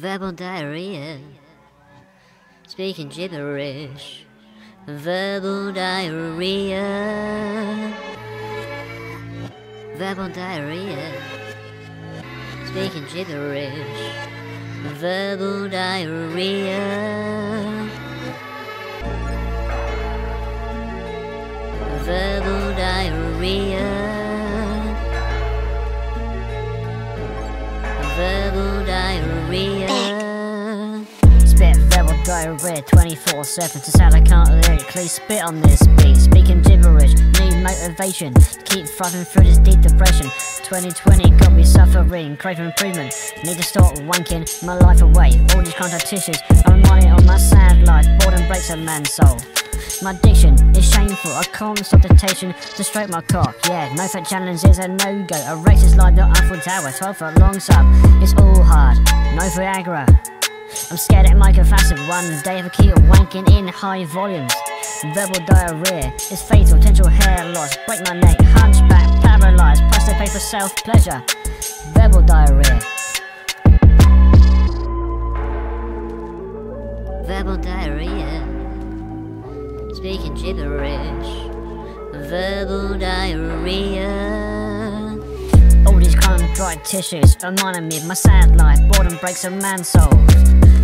Verbal diarrhea. Speaking gibberish. Verbal diarrhea. Verbal diarrhea. Speaking gibberish. Verbal diarrhea. Diarrhea 24 7 to sound I can't lyrically spit on this beat. Speaking gibberish, need motivation to keep thriving through this deep depression. 2020 got me suffering, craving improvement. Need to start wanking my life away. All these contact tissues, I'm running on my sad life. Boredom breaks a man's soul. My addiction is shameful, I can't stop temptation to stroke my cock. Yeah, no fap challenge is a no go. A race is like the Eiffel Tower, 12 foot long sub. It's all hard, no Viagra. I'm scared it might go faster one day if I wanking in high volumes. Verbal diarrhea is fatal, potential hair loss, break my neck, hunchback, paralyzed, price to pay for self pleasure. Verbal diarrhea. Verbal diarrhea. Speaking gibberish. Verbal diarrhea. Dry tissues reminding me of my sad life. Boredom breaks a man's soul.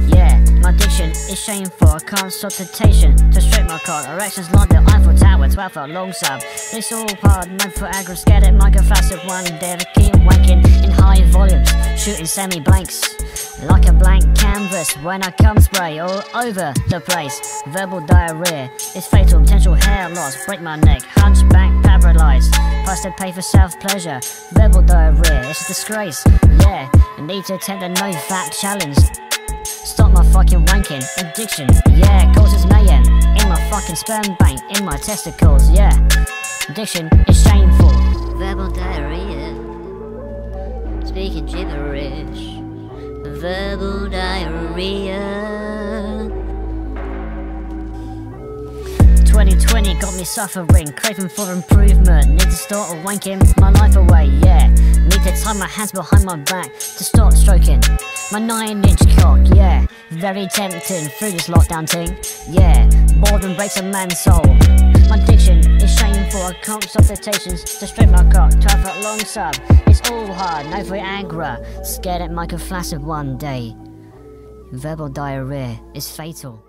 Yeah, my addiction is shameful. I can't stop temptation to straight my cock. Erections like the Eiffel Tower, 12 foot long sub. It's all hard, no for aggro, scared it one day. To keep wanking in high volumes, shooting semi blanks. Like a blank canvas when I come spray all over the place. Verbal diarrhea is fatal, potential hair loss, break my neck, hunchback, paralyzed. Price to pay for self pleasure. Verbal diarrhea, it's a disgrace. Yeah, I need to attempt a no fap challenge. Stop my fucking wanking addiction. Yeah, causes mayhem in my fucking sperm bank, in my testicles. Yeah, addiction is shameful. Verbal diarrhea, speaking gibberish. Verbal diarrhea. 2020 got me suffering, craving for improvement. Need to start a wanking my life away, yeah. Need to tie my hands behind my back to start stroking my nine inch cock, yeah. Very tempting through this lockdown thing, yeah. Boredom breaks a man's soul. My addiction is shameful, I can't stop temptations to straight my cock. 12 foot long sub, it's all hard, no free Viagra. Scared it might go flaccid one day. Verbal diarrhea is fatal.